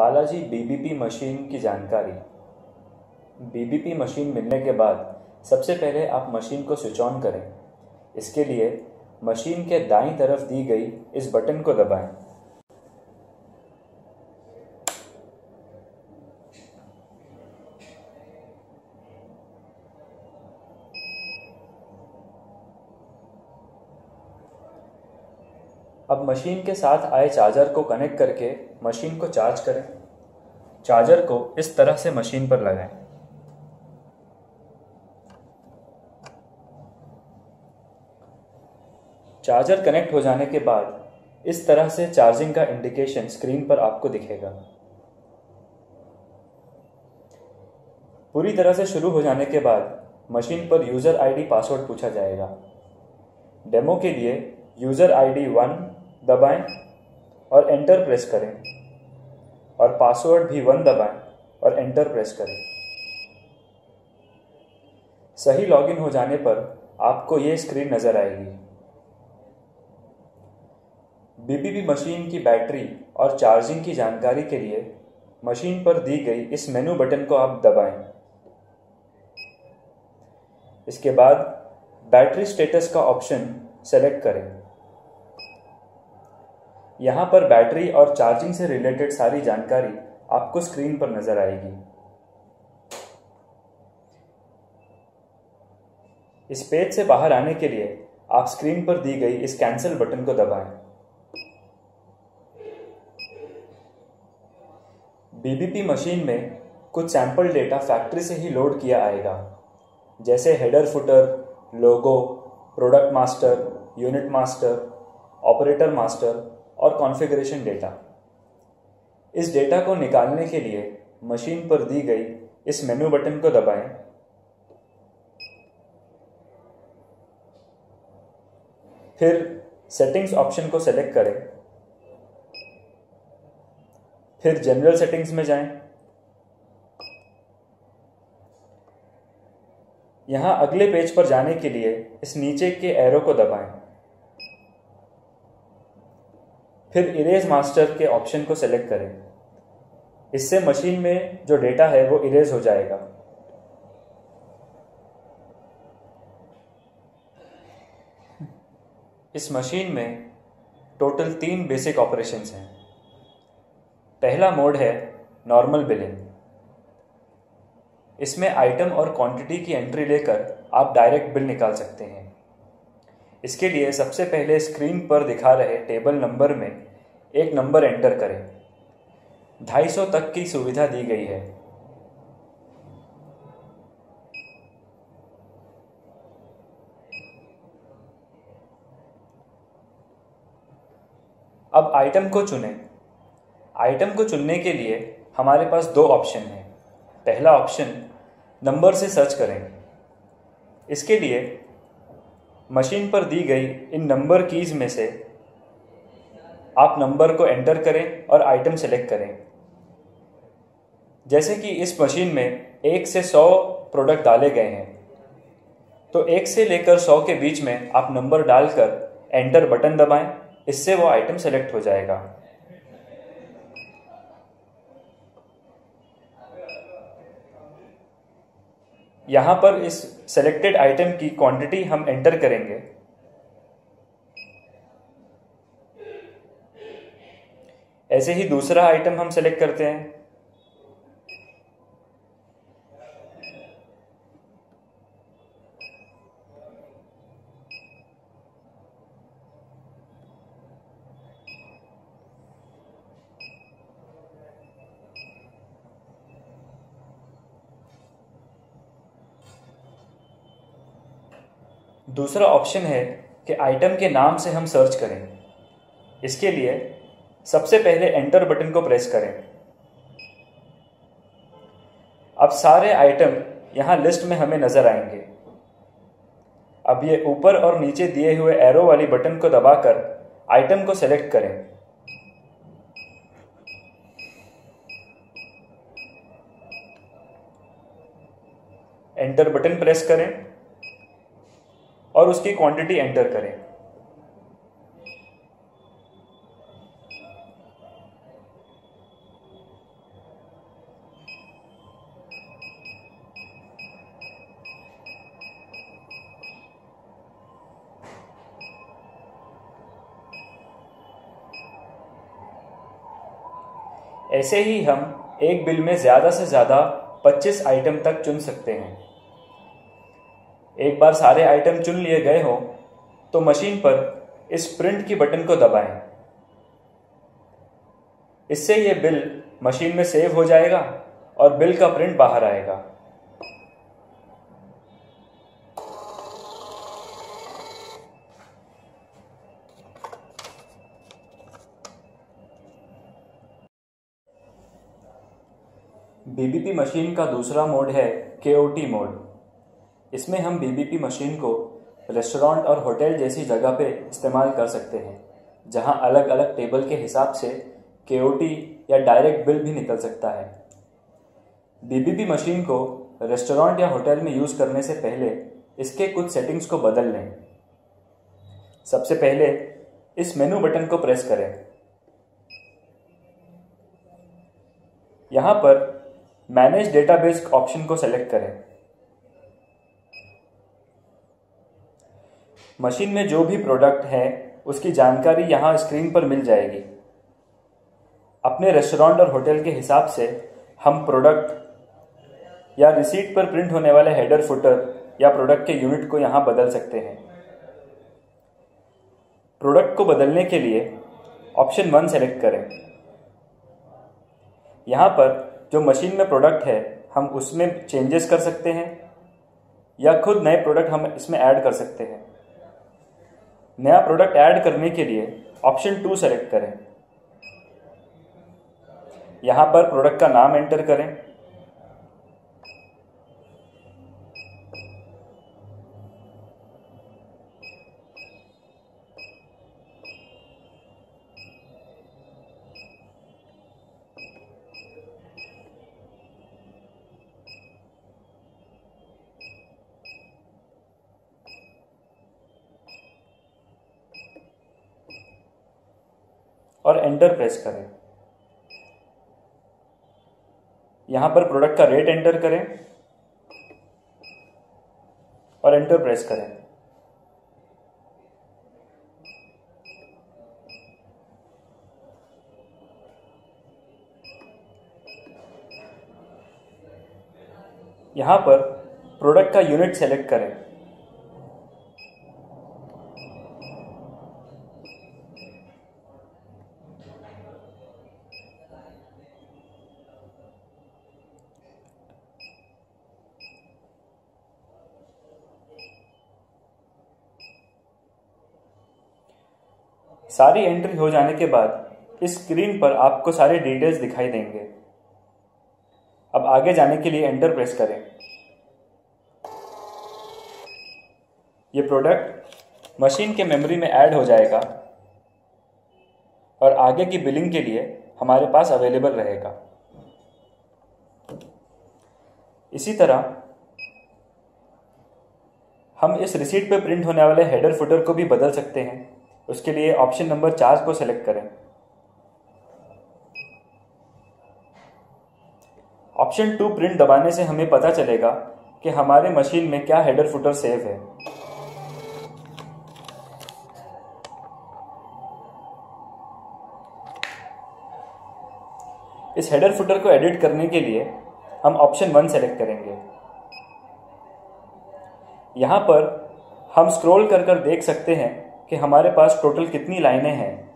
Balaji BBP machine की जानकारी। BBP machine मिलने के बाद सबसे पहले आप मशीन को स्विच ऑन करें। इसके लिए मशीन के दाईं तरफ़ दी गई इस बटन को दबाएँ। अब मशीन के साथ आए चार्जर को कनेक्ट करके मशीन को चार्ज करें। चार्जर को इस तरह से मशीन पर लगाएँ। चार्जर कनेक्ट हो जाने के बाद इस तरह से चार्जिंग का इंडिकेशन स्क्रीन पर आपको दिखेगा। पूरी तरह से शुरू हो जाने के बाद मशीन पर यूज़र आईडी पासवर्ड पूछा जाएगा। डेमो के लिए यूज़र आईडी वन दबाएँ और एंटर प्रेस करें। और पासवर्ड भी वन दबाएँ और एंटर प्रेस करें। सही लॉगिन हो जाने पर आपको ये स्क्रीन नज़र आएगी। बीबीबी मशीन की बैटरी और चार्जिंग की जानकारी के लिए मशीन पर दी गई इस मेनू बटन को आप दबाएँ। इसके बाद बैटरी स्टेटस का ऑप्शन सेलेक्ट करें। यहाँ पर बैटरी और चार्जिंग से रिलेटेड सारी जानकारी आपको स्क्रीन पर नज़र आएगी। इस पेज से बाहर आने के लिए आप स्क्रीन पर दी गई इस कैंसिल बटन को दबाएँ। बीबीपी मशीन में कुछ सैंपल डेटा फैक्ट्री से ही लोड किया आएगा। जैसे header footer logo product master unit master operator master और कॉन्फ़िगरेशन डेटा इस डेटा को निकालने के लिए मशीन पर दी गई इस मेनू बटन को दबाएँ। फिर सेटिंग्स ऑप्शन को सेलेक्ट करें। फिर जनरल सेटिंग्स में जाएँ। यहाँ अगले पेज पर जाने के लिए इस नीचे के एरो को दबाएँ। फिर इरेज मास्टर के ऑप्शन को सेलेक्ट करें। इससे मशीन में जो डेटा है वो इरेज हो जाएगा। इस मशीन में टोटल तीन बेसिक ऑपरेशंस हैं। पहला मोड है नॉर्मल बिलिंग इसमें आइटम और क्वांटिटी की एंट्री लेकर आप डायरेक्ट बिल निकाल सकते हैं। इसके लिए सबसे पहले स्क्रीन पर दिखा रहे टेबल नंबर में एक नंबर एंटर करें। 250 तक की सुविधा दी गई है। अब आइटम को चुनें। आइटम को चुनने के लिए हमारे पास दो ऑप्शन हैं। पहला ऑप्शन, नंबर से सर्च करें। इसके लिए मशीन पर दी गई इन नंबर कीज में से आप नंबर को एंटर करें और आइटम सेलेक्ट करें। जैसे कि इस मशीन में एक से सौ प्रोडक्ट डाले गए हैं तो एक से लेकर सौ के बीच में आप नंबर डालकर एंटर बटन दबाएँ, इससे वो आइटम सेलेक्ट हो जाएगा। यहाँ पर इस सेलेक्टेड आइटम की क्वांटिटी हम एंटर करेंगे। ऐसे ही दूसरा आइटम हम सेलेक्ट करते हैं। दूसरा ऑप्शन है कि आइटम के नाम से हम सर्च करें। इसके लिए सबसे पहले एंटर बटन को प्रेस करें। अब सारे आइटम यहाँ लिस्ट में हमें नज़र आएँगे। अब ये ऊपर और नीचे दिए हुए एरो वाली बटन को दबाकर आइटम को सेलेक्ट करें। एंटर बटन प्रेस करें। और उसकी क्वांटिटी एंटर करें। ऐसे ही हम एक बिल में ज़्यादा से ज़्यादा 25 आइटम तक चुन सकते हैं। एक बार सारे आइटम चुन लिए गए हो तो मशीन पर इस प्रिंट की बटन को दबाएँ। इससे ये बिल मशीन में सेव हो जाएगा और बिल का प्रिंट बाहर आएगा। बीबीपी मशीन का दूसरा मोड है केओटी मोड इसमें हम बीबीपी मशीन को रेस्टोरेंट और होटल जैसी जगह पे इस्तेमाल कर सकते हैं, जहाँ अलग अलग टेबल के हिसाब से के या डायरेक्ट बिल भी निकल सकता है। बीबीपी मशीन को रेस्टोरेंट या होटल में यूज़ करने से पहले इसके कुछ सेटिंग्स को बदल लें। सबसे पहले इस मेनू बटन को प्रेस करें। यहाँ पर मैनेज डेटाबेस ऑप्शन को सेलेक्ट करें। मशीन में जो भी प्रोडक्ट है, उसकी जानकारी यहाँ स्क्रीन पर मिल जाएगी। अपने रेस्टोरेंट और होटल के हिसाब से हम प्रोडक्ट या रिसीट पर प्रिंट होने वाले हेडर, फुटर या प्रोडक्ट के यूनिट को यहाँ बदल सकते हैं। प्रोडक्ट को बदलने के लिए ऑप्शन वन सेलेक्ट करें। यहाँ पर जो मशीन में प्रोडक्ट है, हम उसमें चेंजेस कर सकते हैं या खुद नए प्रोडक्ट हम इसमें ऐड कर सकते हैं। नया प्रोडक्ट ऐड करने के लिए ऑप्शन टू सेलेक्ट करें। यहाँ पर प्रोडक्ट का नाम एंटर करें और एंटर प्रेस करें। यहाँ पर प्रोडक्ट का रेट एंटर करें और एंटर प्रेस करें। यहाँ पर प्रोडक्ट का यूनिट सेलेक्ट करें। सारी एंट्री हो जाने के बाद इस स्क्रीन पर आपको सारे डिटेल्स दिखाई देंगे। अब आगे जाने के लिए एंटर प्रेस करें। ये प्रोडक्ट मशीन के मेमोरी में ऐड हो जाएगा और आगे की बिलिंग के लिए हमारे पास अवेलेबल रहेगा। इसी तरह हम इस रिसीट पे प्रिंट होने वाले हेडर फुटर को भी बदल सकते हैं। उसके लिए ऑप्शन नंबर चार को सेलेक्ट करें। ऑप्शन टू प्रिंट दबाने से हमें पता चलेगा कि हमारे मशीन में क्या हेडर फुटर सेव है। इस हेडर फुटर को एडिट करने के लिए हम ऑप्शन वन सेलेक्ट करेंगे। यहाँ पर हम स्क्रॉल कर कर देख सकते हैं कि हमारे पास टोटल कितनी लाइनें हैं?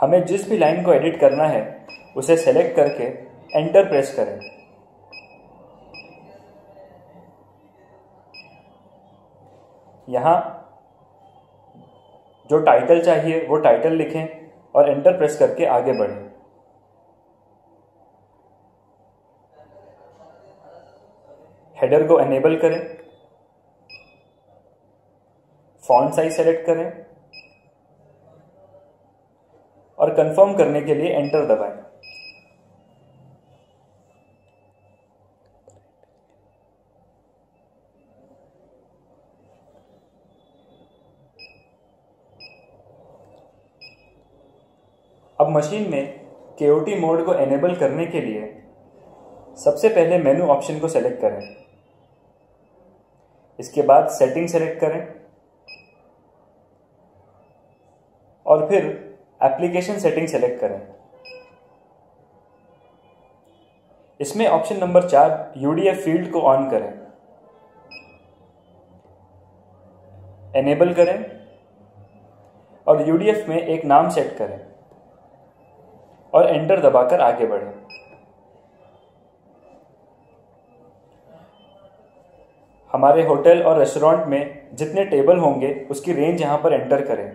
हमें जिस भी लाइन को एडिट करना है, उसे सेलेक्ट करके एंटर प्रेस करें। यहाँ जो टाइटल चाहिए, वो टाइटल लिखें और एंटर प्रेस करके आगे बढ़ें। हेडर को एनेबल करें। फॉन्ट साइज़ सेलेक्ट करें। और कंफर्म करने के लिए एंटर दबाएँ। अब मशीन में के मोड को एनेबल करने के लिए सबसे पहले मेनू ऑप्शन को सेलेक्ट करें। इसके बाद सेटिंग सेलेक्ट करें। और फिर एप्लीकेशन सेटिंग सेलेक्ट करें। इसमें ऑप्शन नंबर चार यूडीएफ फ़ील्ड को ऑन करें। एनेबल करें। और यूडीएफ में एक नाम सेट करें। और एंटर दबाकर आगे बढ़ें। हमारे होटल और रेस्टोरेंट में जितने टेबल होंगे, उसकी रेंज यहाँ पर एंटर करें।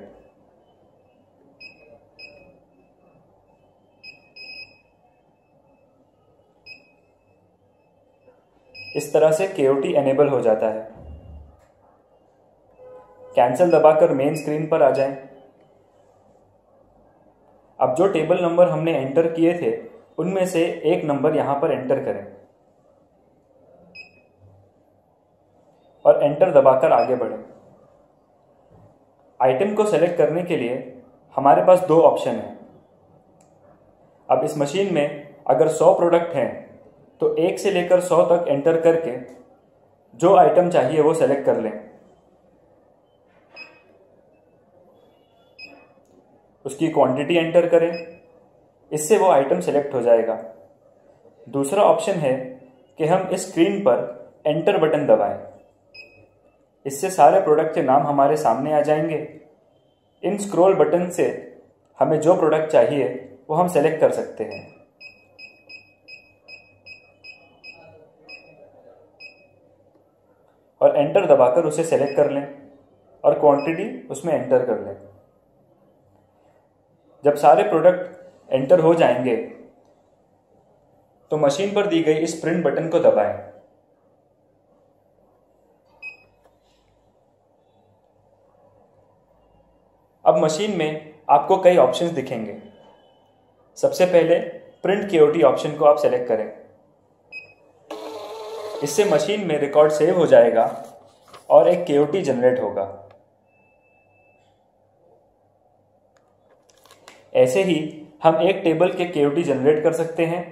इस तरह से केओटी एनेबल हो जाता है। कैंसिल दबाकर मेन स्क्रीन पर आ जाएँ। अब जो टेबल नंबर हमने एंटर किए थे, उनमें से एक नंबर यहाँ पर एंटर करें। और एंटर दबाकर आगे बढ़ें। आइटम को सेलेक्ट करने के लिए हमारे पास दो ऑप्शन हैं। अब इस मशीन में अगर 100 प्रोडक्ट हैं तो एक से लेकर 100 तक एंटर करके जो आइटम चाहिए वो सेलेक्ट कर लें। उसकी क्वांटिटी एंटर करें। इससे वो आइटम सेलेक्ट हो जाएगा। दूसरा ऑप्शन है कि हम इस स्क्रीन पर एंटर बटन दबाएँ। इससे सारे प्रोडक्ट के नाम हमारे सामने आ जाएँगे। इन स्क्रॉल बटन से हमें जो प्रोडक्ट चाहिए, वो हम सेलेक्ट कर सकते हैं। और एंटर दबाकर उसे सेलेक्ट कर लें और क्वांटिटी उसमें एंटर कर लें। जब सारे प्रोडक्ट एंटर हो जाएँगे तो मशीन पर दी गई इस प्रिंट बटन को दबाएँ। अब मशीन में आपको कई ऑप्शंस दिखेंगे। सबसे पहले प्रिंट केओटी ऑप्शन को आप सेलेक्ट करें। इससे मशीन में रिकॉर्ड सेव हो जाएगा और एक केओटी जनरेट होगा। ऐसे ही हम एक टेबल के केओटी जनरेट कर सकते हैं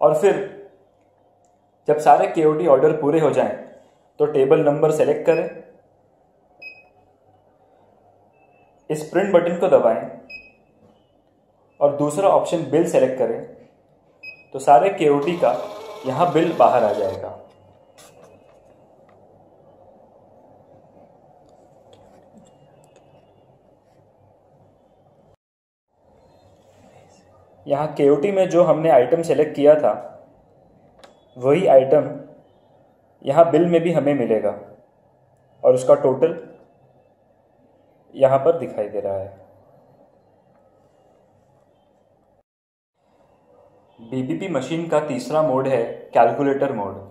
और फिर जब सारे केओटी ऑर्डर पूरे हो जाएँ तो टेबल नंबर सेलेक्ट करें। इस प्रिंट बटन को दबाएँ और दूसरा ऑप्शन बिल सेलेक्ट करें तो सारे केओटी का यहाँ बिल बाहर आ जाएगा। यहाँ केओटी में जो हमने आइटम सेलेक्ट किया था, वही आइटम यहाँ बिल में भी हमें मिलेगा और उसका टोटल यहाँ पर दिखाई दे रहा है। बीबीपी मशीन का तीसरा मोड है कैलकुलेटर मोड।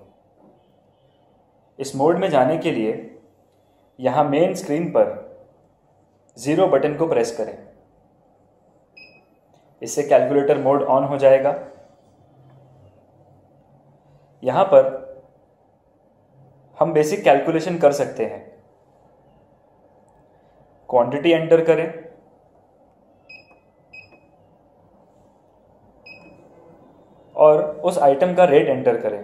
इस मोड में जाने के लिए यहाँ मेन स्क्रीन पर ज़ीरो बटन को प्रेस करें। इससे कैलकुलेटर मोड ऑन हो जाएगा। यहाँ पर हम बेसिक कैलकुलेशन कर सकते हैं। क्वांटिटी एंटर करें। और उस आइटम का रेट एंटर करें।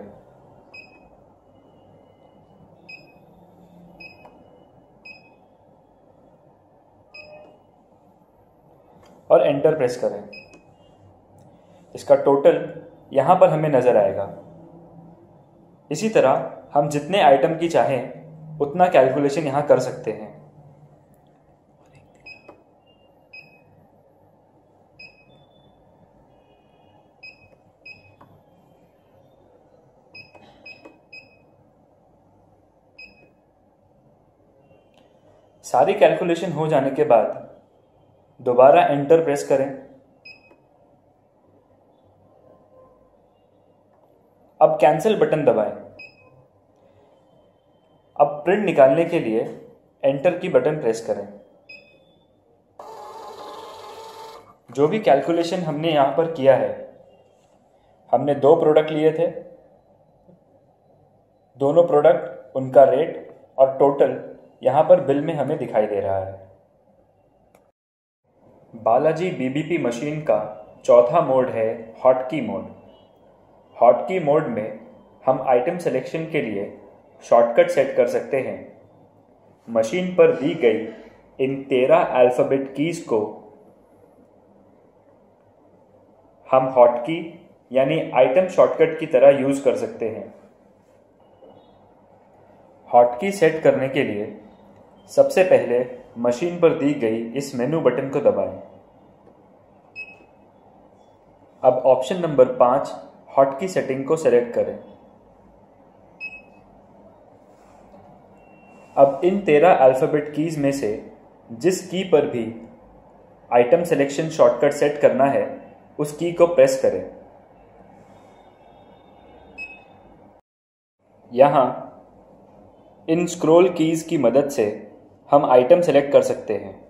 और एंटर प्रेस करें। इसका टोटल यहाँ पर हमें नज़र आएगा। इसी तरह हम जितने आइटम की चाहें, उतना कैलकुलेशन यहाँ कर सकते हैं। सारी कैलकुलेशन हो जाने के बाद दोबारा एंटर प्रेस करें। अब कैंसिल बटन दबाएँ। अब प्रिंट निकालने के लिए एंटर की बटन प्रेस करें। जो भी कैलकुलेशन हमने यहाँ पर किया है, हमने दो प्रोडक्ट लिए थे। दोनों प्रोडक्ट उनका रेट और टोटल यहाँ पर बिल में हमें दिखाई दे रहा है। बालाजी बीबीपी मशीन का चौथा मोड है हॉटकी मोड। हॉटकी मोड में हम आइटम सिलेक्शन के लिए शॉर्टकट सेट कर सकते हैं। मशीन पर दी गई इन तेरह अल्फ़ाबेट कीज को हम हॉटकी यानी आइटम शॉर्टकट की तरह यूज़ कर सकते हैं। हॉटकी सेट करने के लिए सबसे पहले मशीन पर दी गई इस मेनू बटन को दबाएँ। अब ऑप्शन नंबर पाँच, हॉटकी सेटिंग को सेलेक्ट करें अब इन तेरह अल्फ़ाबेट कीज में से जिस की पर भी आइटम सिलेक्शन शॉर्टकट सेट करना है, उस की को प्रेस करें यहाँ इन स्क्रॉल कीज की मदद से हम आइटम सेलेक्ट कर सकते हैं।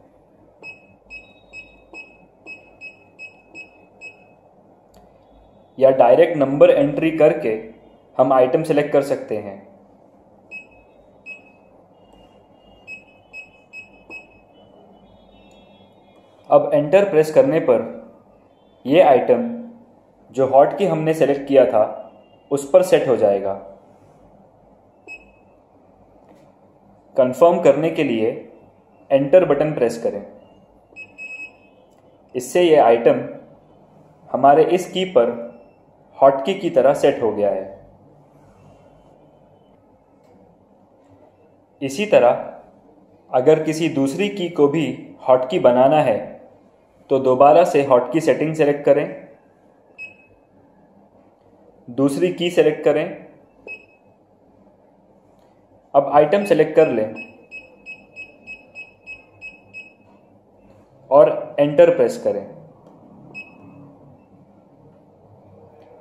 या डायरेक्ट नंबर एंट्री करके हम आइटम सेलेक्ट कर सकते हैं। अब एंटर प्रेस करने पर यह आइटम जो हॉट की हमने सेलेक्ट किया था, उस पर सेट हो जाएगा। कंफर्म करने के लिए एंटर बटन प्रेस करें। इससे यह आइटम हमारे इस की पर हॉटकी की तरह सेट हो गया है। इसी तरह अगर किसी दूसरी की को भी हॉटकी बनाना है तो दोबारा से हॉटकी सेटिंग सेलेक्ट करें। दूसरी की सेलेक्ट करें। अब आइटम सेलेक्ट कर लें। और एंटर प्रेस करें।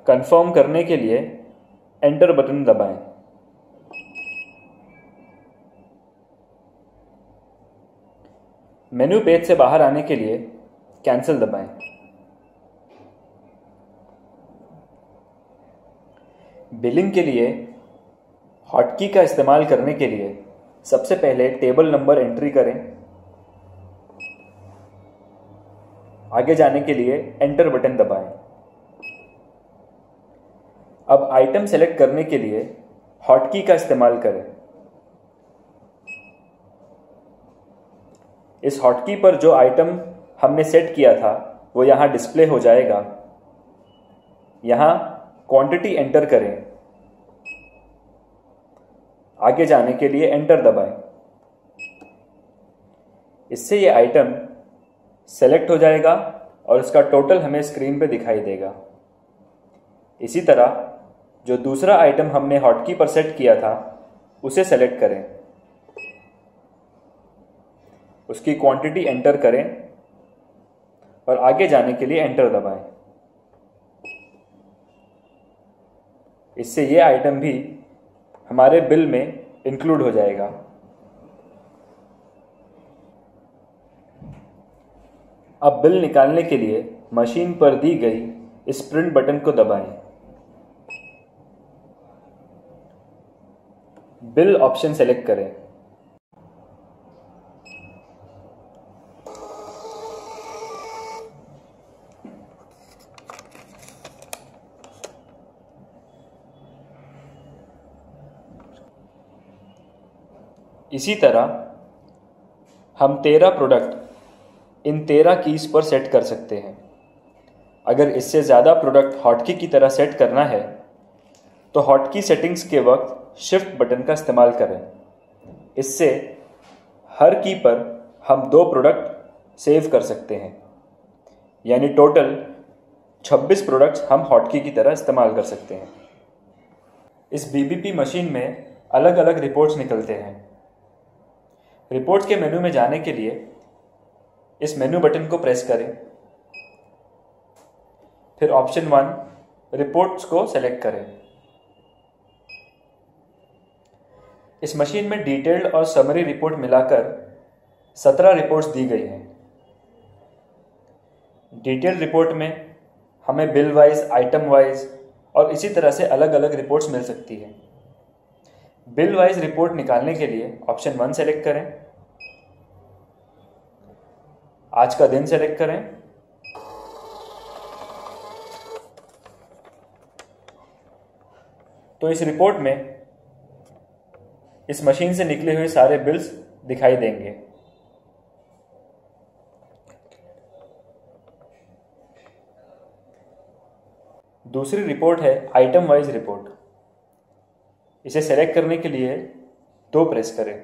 कंफर्म करने के लिए एंटर बटन दबाएँ। मेन्यू पेज से बाहर आने के लिए कैंसिल दबाएँ। बिलिंग के लिए हॉटकी का इस्तेमाल करने के लिए सबसे पहले टेबल नंबर एंट्री करें। आगे जाने के लिए एंटर बटन दबाएँ। अब आइटम सेलेक्ट करने के लिए हॉटकी का इस्तेमाल करें। इस हॉटकी पर जो आइटम हमने सेट किया था, वो यहाँ डिस्प्ले हो जाएगा। यहाँ क्वांटिटी एंटर करें। आगे जाने के लिए एंटर दबाएँ। इससे ये आइटम सेलेक्ट हो जाएगा और इसका टोटल हमें स्क्रीन पे दिखाई देगा। इसी तरह, जो दूसरा आइटम हमने हॉटकी पर सेट किया था, उसे सेलेक्ट करें। उसकी क्वांटिटी एंटर करें और आगे जाने के लिए एंटर दबाएँ। इससे ये आइटम भी हमारे बिल में इंक्लूड हो जाएगा। अब बिल निकालने के लिए मशीन पर दी गई इस प्रिंट बटन को दबाएँ। बिल ऑप्शन सेलेक्ट करें। इसी तरह, हम तेरह प्रोडक्ट इन तेरह कीज पर सेट कर सकते हैं। अगर इससे ज़्यादा प्रोडक्ट हॉटकी की तरह सेट करना है तो हॉटकी सेटिंग्स के वक्त शिफ्ट बटन का इस्तेमाल करें। इससे हर की पर हम दो प्रोडक्ट सेव कर सकते हैं। यानी टोटल 26 प्रोडक्ट्स हम हॉटकी की तरह इस्तेमाल कर सकते हैं। इस बीबीपी मशीन में अलग अलग रिपोर्ट्स निकलते हैं। रिपोर्ट्स के मेनू में जाने के लिए इस मेनू बटन को प्रेस करें। फिर ऑप्शन वन रिपोर्ट्स को सेलेक्ट करें। इस मशीन में डिटेल्ड और समरी रिपोर्ट मिलाकर सत्रह रिपोर्ट्स दी गई हैं। डिटेल्ड रिपोर्ट में हमें बिल वाइज आइटम वाइज और इसी तरह से अलग अलग रिपोर्ट्स मिल सकती है। बिल वाइज रिपोर्ट निकालने के लिए ऑप्शन वन सेलेक्ट करें। आज का दिन सेलेक्ट करें। तो इस रिपोर्ट में इस मशीन से निकले हुए सारे बिल्स दिखाई देंगे। दूसरी रिपोर्ट है आइटम वाइज रिपोर्ट इसे सेलेक्ट करने के लिए दो प्रेस करें।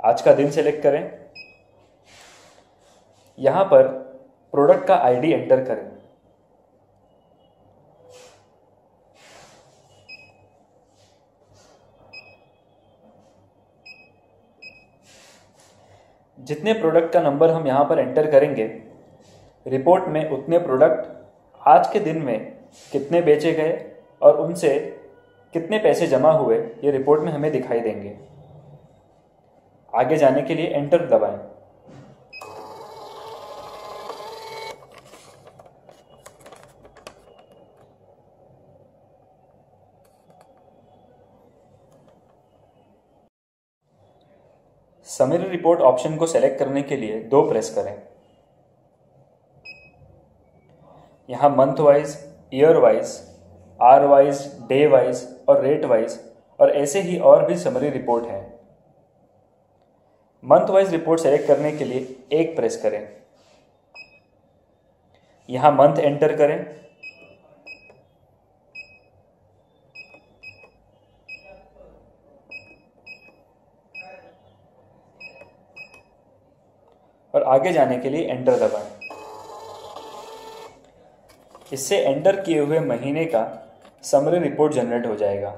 आज का दिन सेलेक्ट करें। यहाँ पर प्रोडक्ट का आईडी एंटर करें। जितने प्रोडक्ट का नंबर हम यहाँ पर एंटर करेंगे रिपोर्ट में उतने प्रोडक्ट आज के दिन में कितने बेचे गए और उनसे कितने पैसे जमा हुए, ये रिपोर्ट में हमें दिखाई देंगे। आगे जाने के लिए एंटर दबाएँ। समरी रिपोर्ट ऑप्शन को सेलेक्ट करने के लिए दो प्रेस करें। यहाँ month wise year wise hour wise day wise और रेट वाइज और ऐसे ही और भी समरी रिपोर्ट है। मंथ वाइज रिपोर्ट सेलेक्ट करने के लिए एक प्रेस करें। यहाँ मंथ एंटर करें। और आगे जाने के लिए एंटर दबाएँ। इससे एंटर किए हुए महीने का समरी रिपोर्ट जनरेट हो जाएगा।